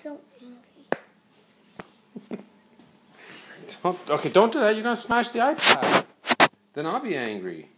so angry. Don't, okay, don't do that. You're going to smash the iPad. Then I'll be angry.